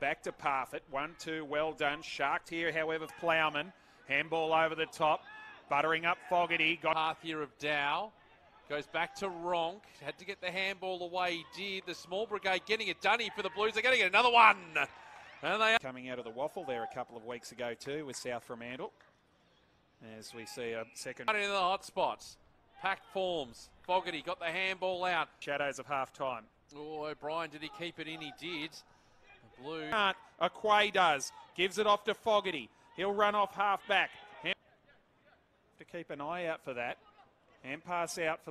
Back to Parfitt. One, two, well done. Sharked here, however, Plowman. Handball over the top. Buttering up Fogarty. Got half here of Dow. Goes back to Ronk. Had to get the handball away. He did. The small brigade getting it done here for the Blues. They're getting another one. And they are coming out of the waffle there a couple of weeks ago too with South Fremantle. As we see a second are in the hot spots. Pack forms. Fogarty got the handball out. shadows of half time. Oh, O'Brien, did he keep it in? He did. Blue. Aquay does. Gives it off to Fogarty. He'll run off half back. Ham- to keep an eye out for that. And pass out for